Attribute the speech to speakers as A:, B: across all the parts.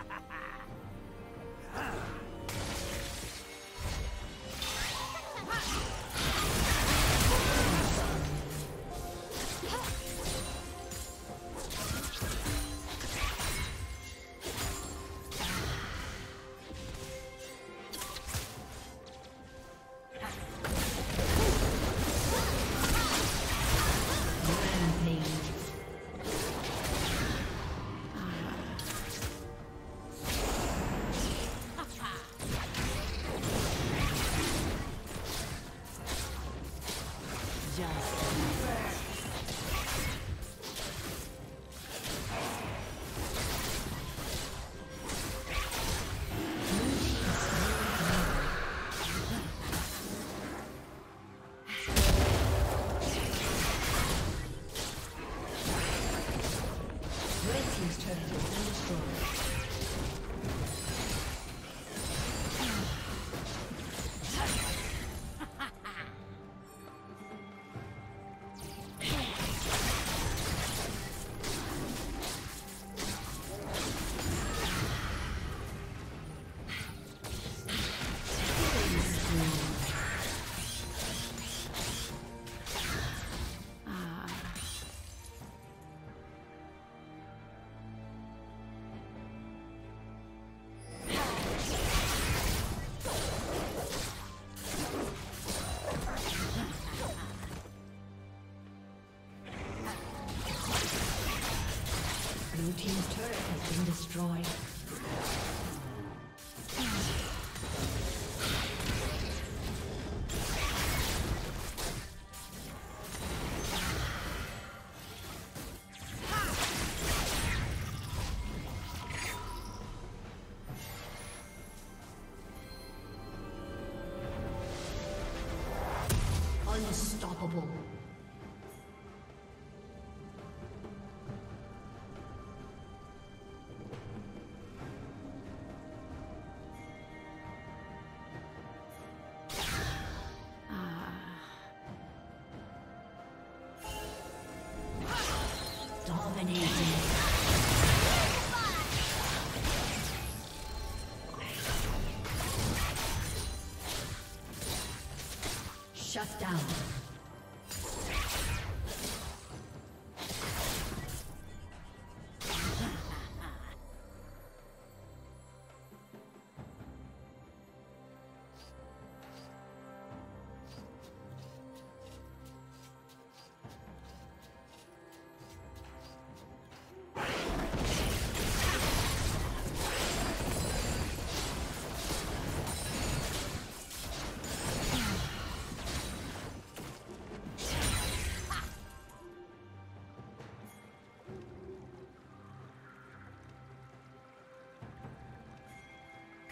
A: ha ha ha! Unstoppable.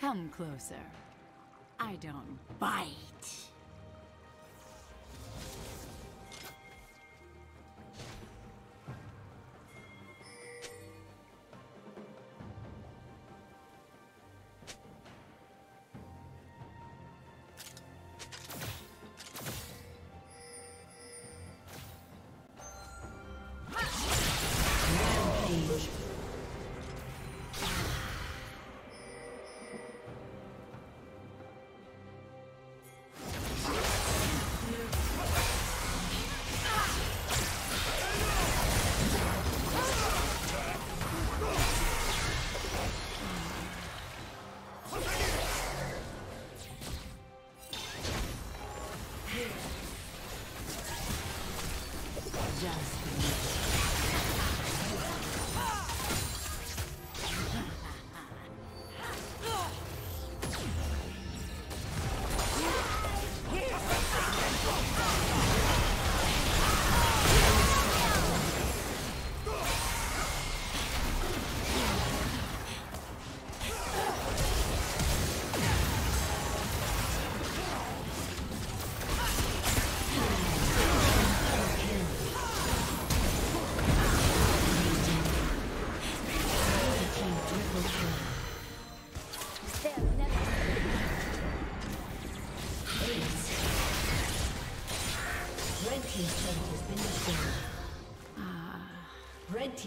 B: Come closer. I don't bite.